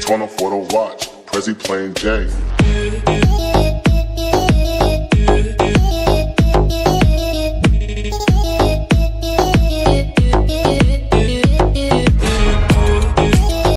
Turn off for the watch, Prezi playing Jane.